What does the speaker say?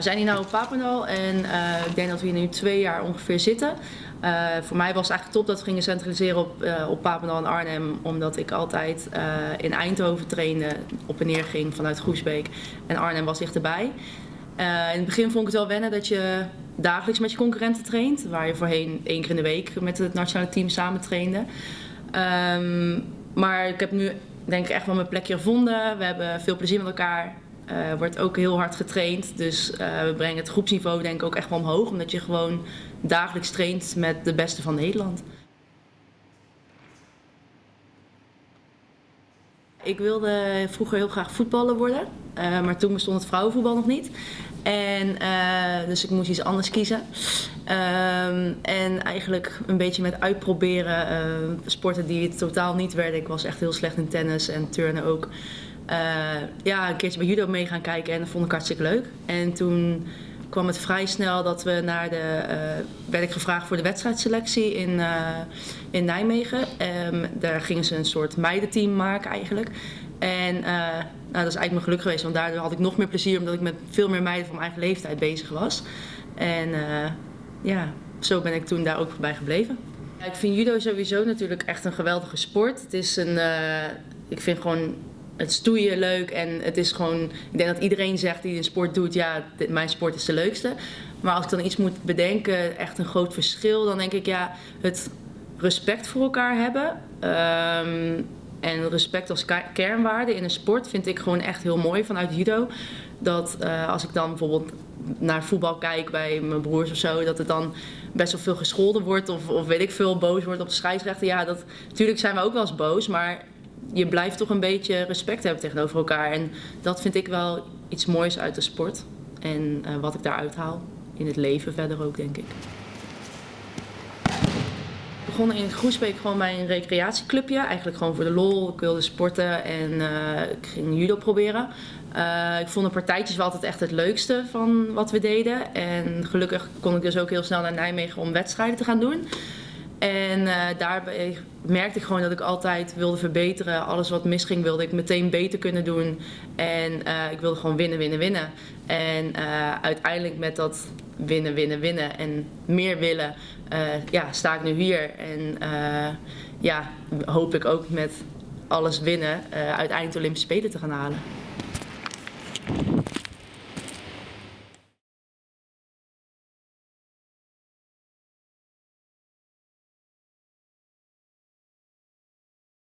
We zijn hier nu op Papendal en eh, ik denk dat we hier nu twee jaar ongeveer zitten. Uh, voor mij was het eigenlijk top dat we gingen centraliseren op, uh, op Papendal en Arnhem. Omdat ik altijd in Eindhoven trainde, op en neer ging vanuit Groesbeek. En Arnhem was dichterbij. in het begin vond ik het wel wennen dat je dagelijks met je concurrenten traint. Waar je voorheen één keer in de week met het nationale team samen trainde. Um, maar ik heb nu denk ik echt wel mijn plekje gevonden. We hebben veel plezier met elkaar. Uh, wordt ook heel hard getraind. Dus uh, we brengen het groepsniveau denk ik ook echt wel omhoog. Omdat je gewoon dagelijks traint met de beste van Nederland. Ik wilde vroeger heel graag voetballer worden. Uh, maar toen bestond het vrouwenvoetbal nog niet. En, dus ik moest iets anders kiezen. Um, en eigenlijk een beetje met uitproberen. sporten die het totaal niet werden. Ik was echt heel slecht in tennis en turnen ook. Uh, ja, een keertje bij judo mee gaan kijken en dat vond ik hartstikke leuk. En toen kwam het vrij snel dat we naar de. Uh, werd ik gevraagd voor de wedstrijdselectie in, uh, in Nijmegen. Um, daar gingen ze een soort meidenteam maken eigenlijk. En nou, dat is eigenlijk mijn geluk geweest, want daardoor had ik nog meer plezier omdat ik met veel meer meiden van mijn eigen leeftijd bezig was. En ja, zo ben ik toen daar ook bij gebleven. Ik vind judo sowieso natuurlijk echt een geweldige sport. Het is een. ik vind gewoon het stoeien leuk en het is gewoon. Ik denk dat iedereen zegt die een sport doet, ja, mijn sport is de leukste. Maar als ik dan iets moet bedenken, echt een groot verschil, dan denk ik ja, het respect voor elkaar hebben. Um, en respect als kernwaarde in een sport vind ik gewoon echt heel mooi vanuit judo. Dat uh, als ik dan bijvoorbeeld naar voetbal kijk bij mijn broers of zo, dat het dan best wel veel gescholden wordt of, of weet ik veel boos wordt op de scheidsrechter. Ja, dat, natuurlijk zijn we ook wel eens boos, maar je blijft toch een beetje respect hebben tegenover elkaar. En dat vind ik wel iets moois uit de sport. En uh, wat ik daaruit haal in het leven verder ook, denk ik. Ik begon in Groesbeek gewoon bij een recreatieclubje. Eigenlijk gewoon voor de lol. Ik wilde sporten en uh, ik ging judo proberen. Uh, ik vond de partijtjes wel altijd echt het leukste van wat we deden. En gelukkig kon ik dus ook heel snel naar Nijmegen om wedstrijden te gaan doen. En uh, daarbij merkte ik gewoon dat ik altijd wilde verbeteren. Alles wat misging wilde ik meteen beter kunnen doen. En uh, ik wilde gewoon winnen, winnen, winnen. En uh, uiteindelijk met dat winnen, winnen, winnen en meer willen, ja, sta ik nu hier. En ja, hoop ik ook met alles winnen uiteindelijk de Olympische Spelen te gaan halen.